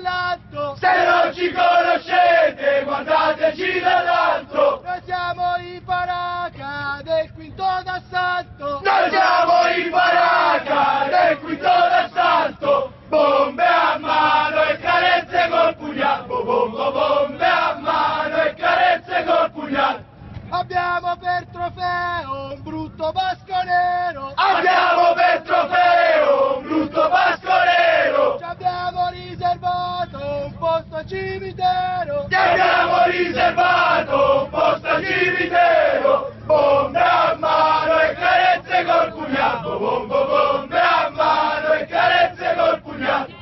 dall'alto. Se non ci conoscete, guardateci dall'alto. Noi siamo i paraca del quinto d'assalto. Noi siamo i paraca del quinto d'assalto. Bombe a mano e carezze col pugnale. Bombo, bombe a mano e carezze col pugnale. Abbiamo per trofeo un brutto basco nero. Riservato al cimitero. Bombe a mano e carezze col pugnato. Bombo bombe a mano e carezze col pugnato.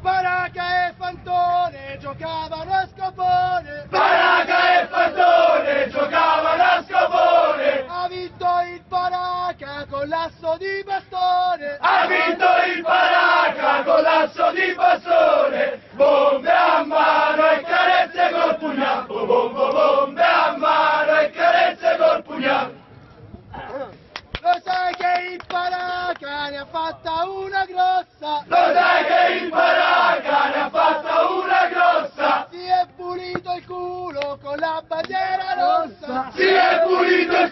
Baraca e Fantone giocavano a scopone. Paraca e Fantone giocavano a scopone. Ha vinto il Baraca con l'asso di bastone. Ha vinto il Paraca con l'asso di bastone. Bombe a mano e carezze col pugnato. Bombo bombe a mano e carezze col pugnato. Lo sai che il Ne ha fatta una grossa. Lo sai che il Paraca ne ha fatta una grossa. Si è pulito il culo con la bandiera rossa. Si è pulito il